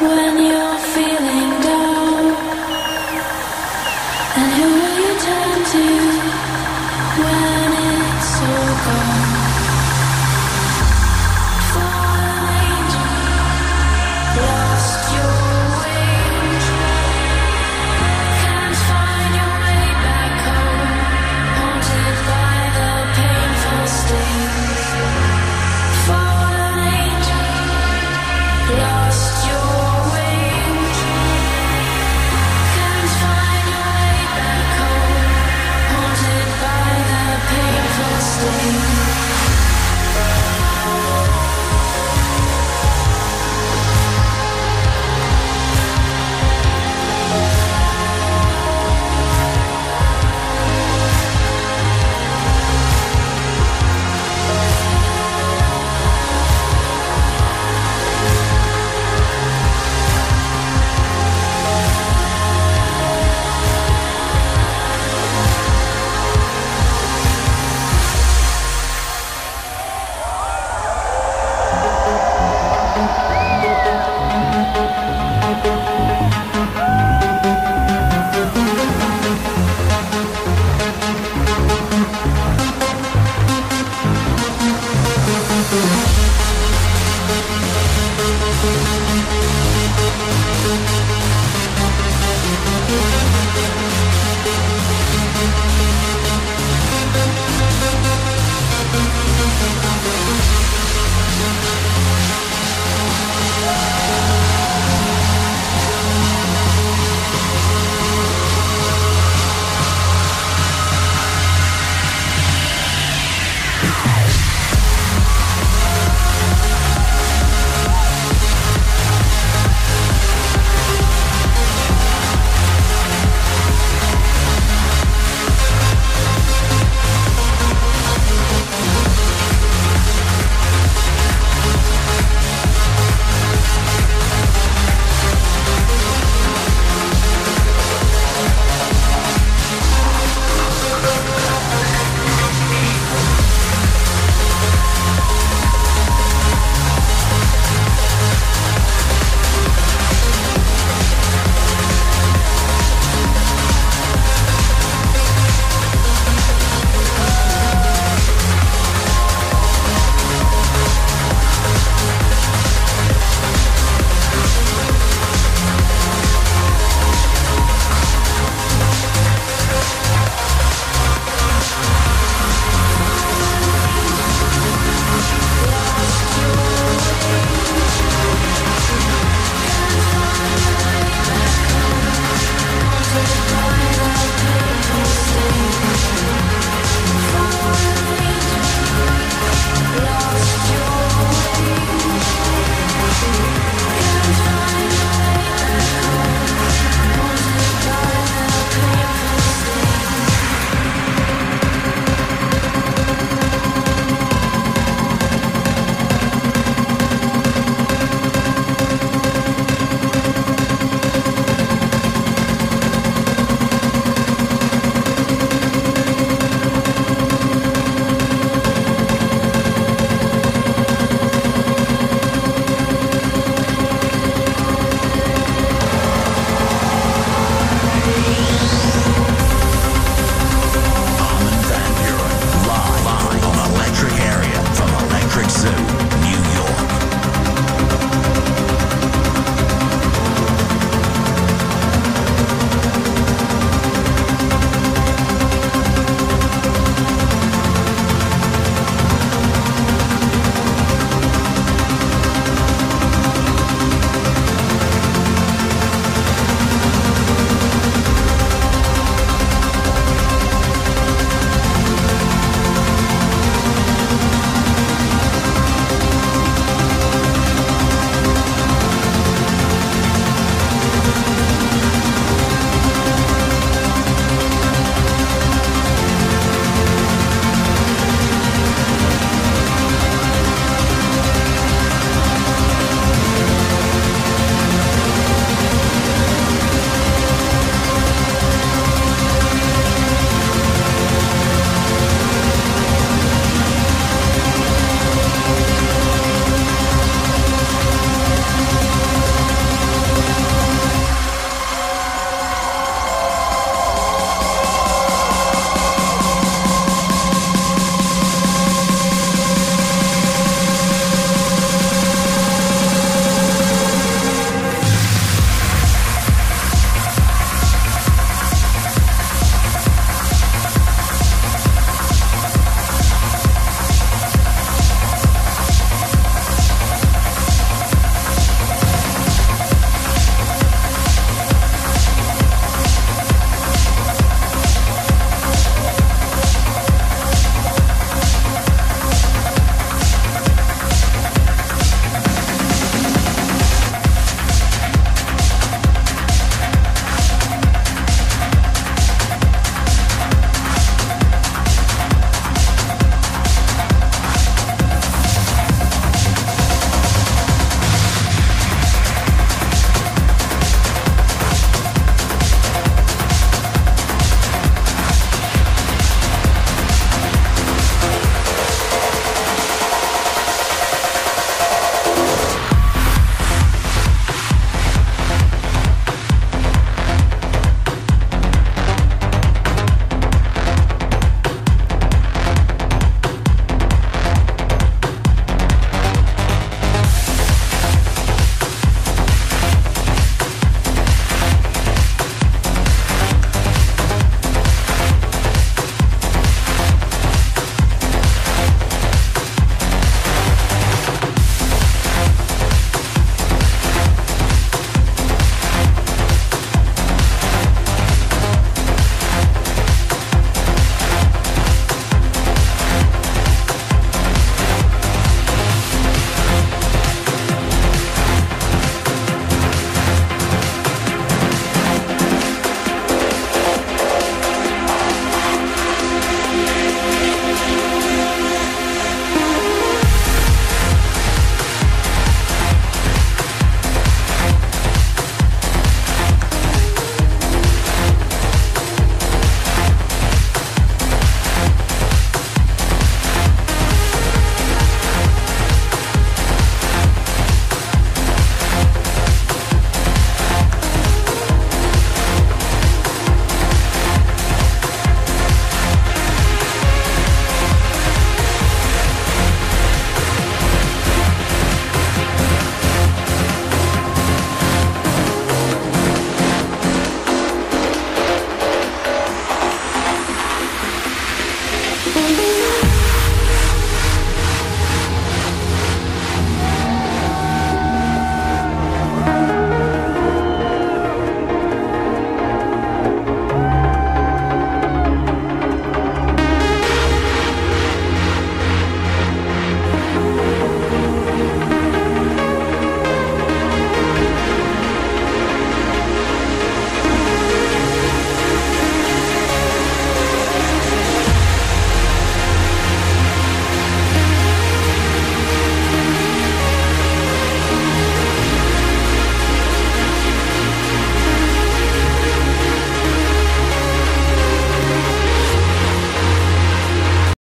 when you